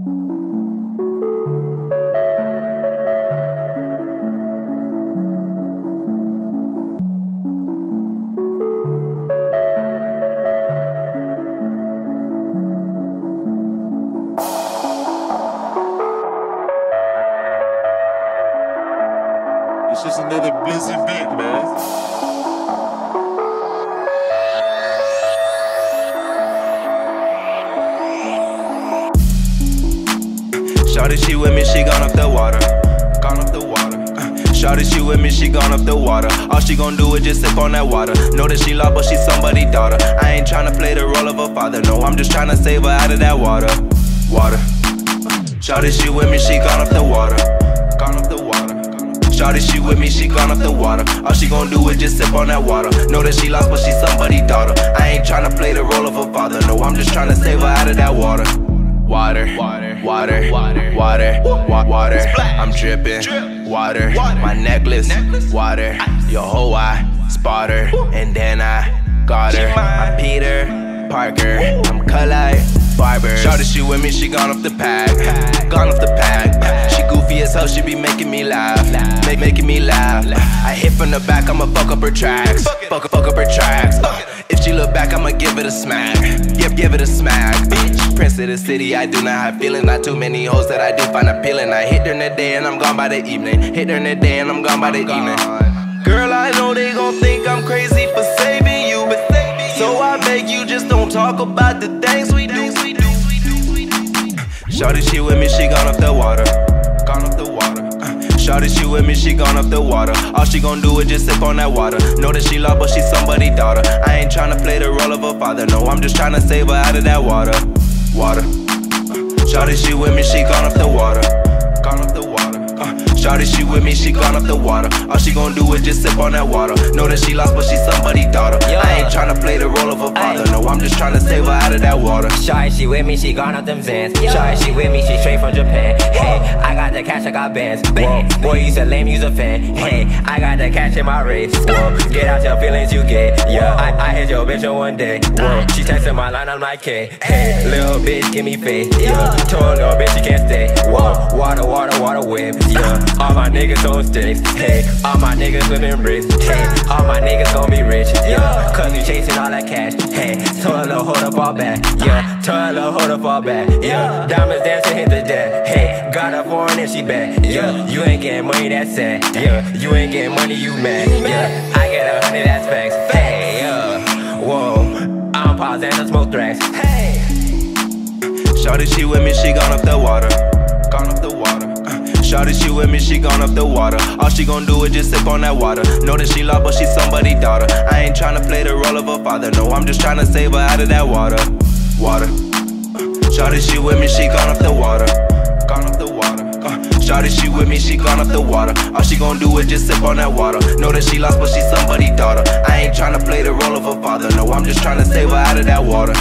It's just another Blizzy beat, man. Shawty, she with me, she gone up the water. Gone up the water. Uh, Shawty, she with me, she gone up the water. All she gon' do is just sip on that water. Know that she lost, but she's somebody's daughter. I ain't tryna play the role of a father. No, I'm just tryna save her out of that water. Water. Shawty, she with me, she gone up the water. Gone up the water. Shawty, she with me, she gone up the water. All she gon' do is just sip on that water. Know that she lost, but she's somebody's daughter. I ain't tryna play the role of a father. No, I'm just tryna save her out of that water. Water, water, water, water, water, water. I'm dripping, water. My necklace, water. Your whole eye, spotter, and then I got her. I'm Peter Parker. I'm like barber. Shorty, she with me, she gone off the pack, gone off the pack. She goofy as hell, she be making me laugh, make making me laugh. I hit from the back, I'ma fuck up her tracks, fuck fuck up her tracks. If she look back, I'ma give it a smack, Yep, give it a smack. Bitch. Prince of the city, I do not have feelings. Not too many hoes that I do find appealing. I hit during the day and I'm gone by the evening. Hit during the day and I'm gone by the evening. Girl, I know they gon' think I'm crazy for saving you, but saving you so I beg you just don't talk about the things we do. Shawty, she with me, she gone off the water, gone off the water. Shawty, she with me, she gone off the water. All she gon' do is just sip on that water. Know that she love, but she's somebody's daughter. I ain't tryna play the role of a father. No, I'm just tryna save her out of that water. Water. Shawty, she with me, she gone off the water. Gone off the water. Uh, Shawty, she with me, she gone off the water. All she gon' do is just sip on that water. Know that she lost, but she somebody's daughter. I ain't tryna play the role of a father. No, I'm just tryna save her out of that water. Shawty, she with me, she gone off them Xans. Shawty, she with me, she straight from Japan. Hey, I got the cash, I got bands. Whoa, boy, you said lame, you's a fan. Hey, I got the cash in my race. Whoa, get out your feelings you get. Yeah, I, I hit your bitch on one day. Whoa, ah. she texting my line, I'm like, hey, hey, little bitch, give me face. Yeah, told little bitch, you can't stay. Whoa, water, water, water whip. Yeah, all my niggas on sticks. Hey, all my niggas living rich. Hey, all my niggas gon' be rich. Yeah, cause you chasing all that cash. Hey, told her, hold up all back. Yeah, told her, hold up all back. Yeah, diamonds dancing, hit the deck. Hey, got a foreign and she back. Yeah, you ain't getting money, that's sad. Yeah, you ain't getting money, you mad. Yeah, I get a hundred, that's facts. Hey, yeah, whoa, I'm pausing to smoke tracks. Hey. Shawty, she with me, she gone off the water. Shawty, she with me, she gone off the water. All she gon' do is just sip on that water. Know that she lost, but she somebody's daughter. I ain't tryna play the role of a father. No, I'm just tryna save her out of that water. Water. Shawty, she with me, she gone off the water. Gone off the water. Uh, Shawty, she with me, she gone off the water. All she gon' do is just sip on that water. Know that she lost, but she somebody's daughter. I ain't tryna play the role of a father. No, I'm just tryna save her out of that water.